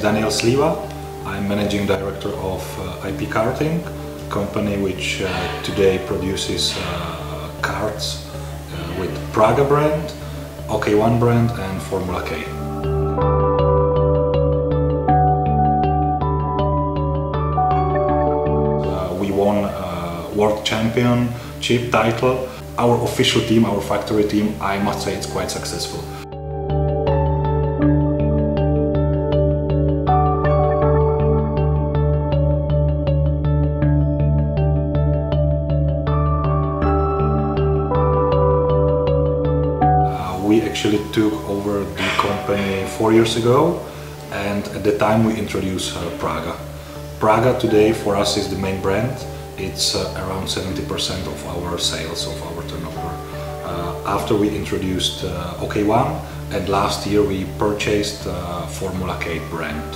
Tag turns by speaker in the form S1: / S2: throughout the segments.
S1: Daniel Sliva. I'm managing director of uh, IP Karting, company which uh, today produces uh, karts uh, with Praga brand, OK1 brand and Formula K. Uh, we won uh, world championship title. Our official team, our factory team, I must say it's quite successful. Actually took over the company four years ago and at the time we introduced uh, Praga. Praga today for us is the main brand. It's uh, around 70% of our sales, of our turnover. Uh, after we introduced uh, OK1 and last year we purchased uh, Formula K brand.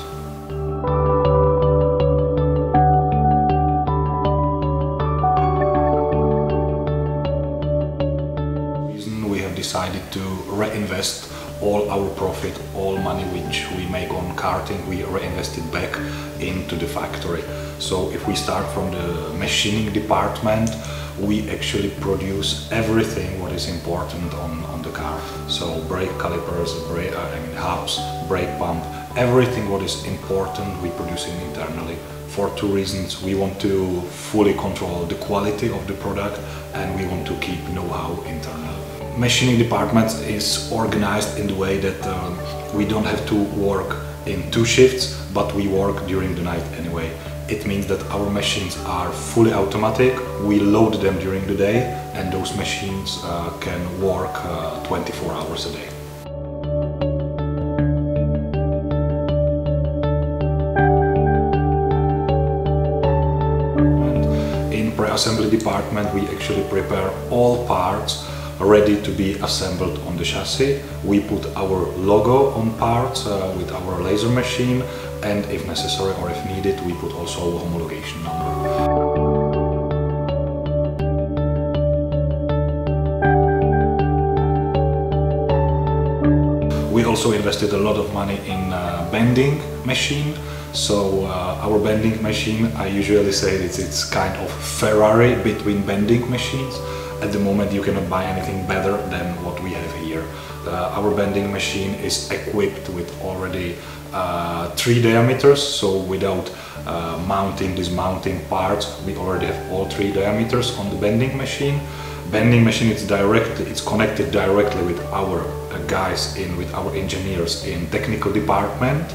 S1: Decided to reinvest all our profit, all money which we make on karting, we reinvest it back into the factory. So if we start from the machining department, we actually produce everything what is important on, on the car. So brake calipers, brake, uh, I mean hubs, brake pump, everything what is important we produce internally for two reasons. We want to fully control the quality of the product and we want to keep know-how internal. Machining department is organized in the way that um, we don't have to work in two shifts, but we work during the night anyway. It means that our machines are fully automatic, we load them during the day and those machines uh, can work uh, 24 hours a day. In pre-assembly department we actually prepare all parts ready to be assembled on the chassis. We put our logo on parts uh, with our laser machine and if necessary or if needed we put also homologation number. We also invested a lot of money in uh, bending machine. So uh, our bending machine, I usually say it's, it's kind of Ferrari between bending machines. At the moment you cannot buy anything better than what we have here. Uh, our bending machine is equipped with already uh, three diameters, so without uh, mounting, dismounting parts, we already have all three diameters on the bending machine. Bending machine is direct, it's connected directly with our uh, guys in, with our engineers in technical department.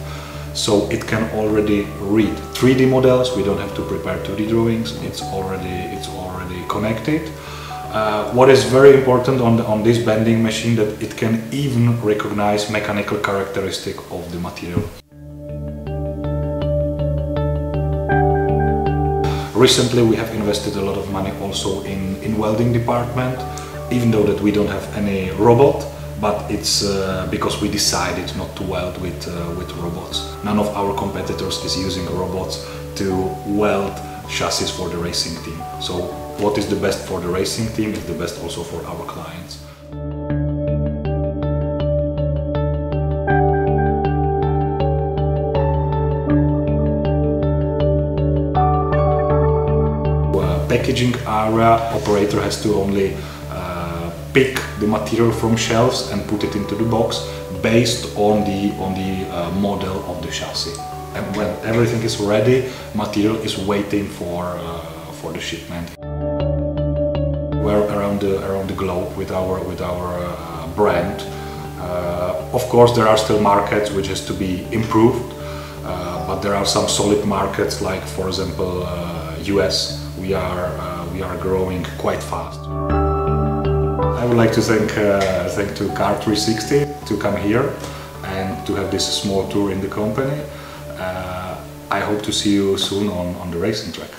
S1: So it can already read 3D models. We don't have to prepare 2D drawings. It's already it's already connected. Uh, what is very important on, the, on this bending machine that it can even recognize mechanical characteristic of the material. Recently we have invested a lot of money also in, in welding department, even though that we don't have any robot, but it's uh, because we decided not to weld with, uh, with robots. None of our competitors is using robots to weld chassis for the racing team. So what is the best for the racing team is the best also for our clients. Uh, packaging area operator has to only uh, pick the material from shelves and put it into the box based on the on the uh, model of the chassis and when everything is ready material is waiting for uh, for the shipment we're around the around the globe with our with our uh, brand uh, of course there are still markets which has to be improved uh, but there are some solid markets like for example US we are uh, we are growing quite fast. I would like to thank uh, thank to Kart 360 to come here and to have this small tour in the company. Uh, I hope to see you soon on, on the racing track.